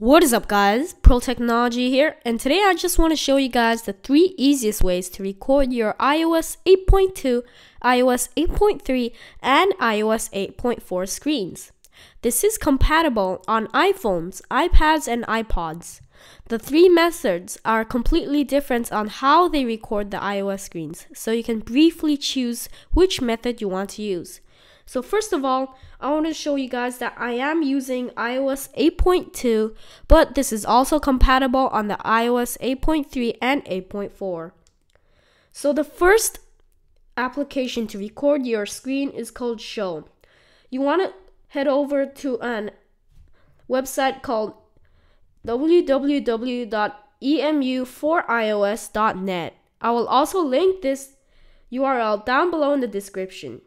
What is up guys, Pro Technology here, and today I just want to show you guys the three easiest ways to record your iOS 8.2, iOS 8.3, and iOS 8.4 screens. This is compatible on iPhones, iPads, and iPods. The three methods are completely different on how they record the iOS screens, so you can briefly choose which method you want to use. So first of all, I want to show you guys that I am using iOS 8.2, but this is also compatible on the iOS 8.3 and 8.4. So the first application to record your screen is called Shou. You want to head over to an website called www.emu4ios.net. I will also link this URL down below in the description.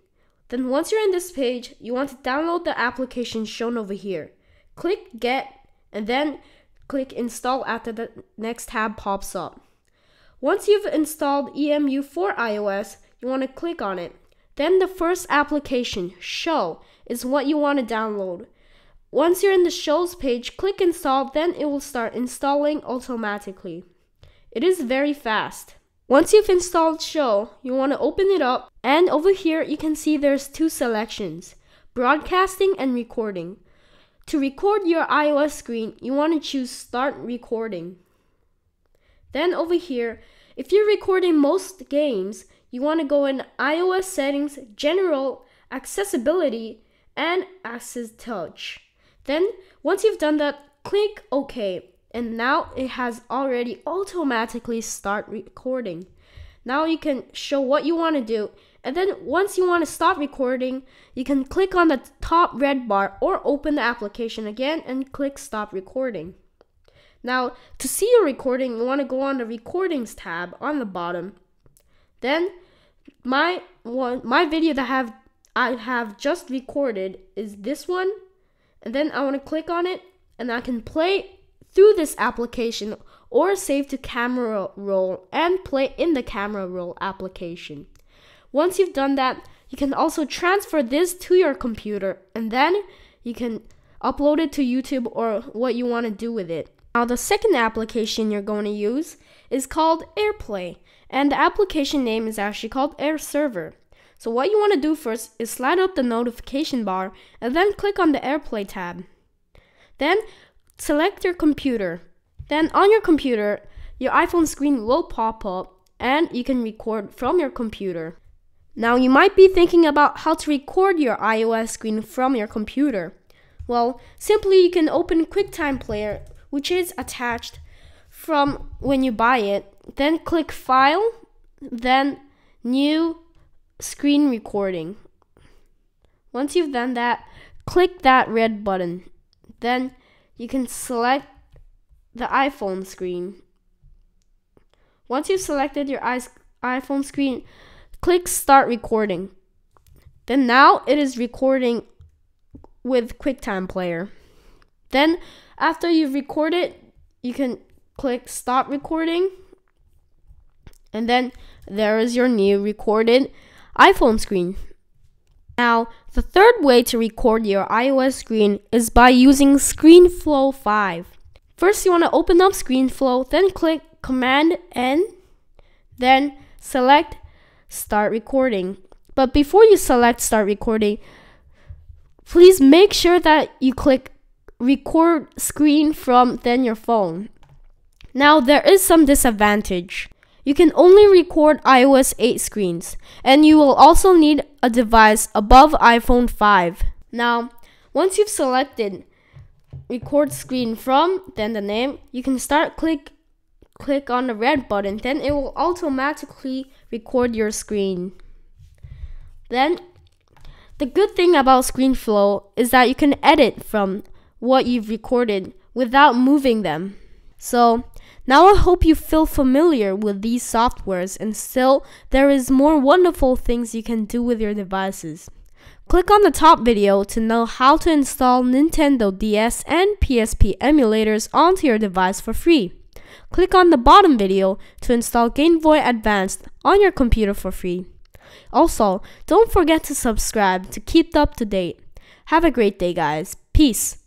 Then once you're in this page, you want to download the application shown over here. Click get and then click install after the next tab pops up. Once you've installed EMU for iOS, you want to click on it. Then the first application, Shou, is what you want to download. Once you're in the Shou's page, click install, then it will start installing automatically. It is very fast. Once you've installed Shou, you want to open it up and over here you can see there's two selections, broadcasting and recording. To record your iOS screen, you want to choose start recording. Then over here, if you're recording most games, you want to go in iOS settings, general, accessibility, and access touch. Then once you've done that, click OK and now it has already automatically start recording. Now you can show what you want to do and then once you want to stop recording, you can click on the top red bar or open the application again and click stop recording. Now to see your recording, you want to go on the recordings tab on the bottom. Then my one my video that have I have just recorded is this one and then I want to click on it and I can play through this application or save to camera roll and play in the camera roll application. Once you've done that, you can also transfer this to your computer and then you can upload it to YouTube or what you want to do with it. Now, the second application you're going to use is called AirPlay, and the application name is actually called AirServer. So, what you want to do first is slide up the notification bar and then click on the AirPlay tab. Then Select your computer. Then on your computer, your iPhone screen will pop up and you can record from your computer. Now you might be thinking about how to record your iOS screen from your computer. Well, simply you can open QuickTime Player, which is attached from when you buy it. Then click File, then New Screen Recording. Once you've done that, click that red button. Then you can select the iPhone screen. Once you've selected your iPhone screen, click Start Recording. Then now it is recording with QuickTime Player. Then after you've recorded, you can click Stop Recording. And then there is your new recorded iPhone screen. Now, the third way to record your iOS screen is by using ScreenFlow 5. First, you want to open up ScreenFlow, then click Command N, then select Start Recording. But before you select Start Recording, please make sure that you click Record Screen from then your phone. Now, there is some disadvantage. You can only record iOS 8 screens, and you will also need a device above iPhone 5. Now, once you've selected record screen from, then the name, you can start click click on the red button, then it will automatically record your screen. Then the good thing about ScreenFlow is that you can edit from what you've recorded without moving them. So now I hope you feel familiar with these softwares and still there is more wonderful things you can do with your devices. Click on the top video to know how to install Nintendo DS and PSP emulators onto your device for free. Click on the bottom video to install Game Boy Advanced on your computer for free. Also, don't forget to subscribe to keep up to date. Have a great day guys. Peace.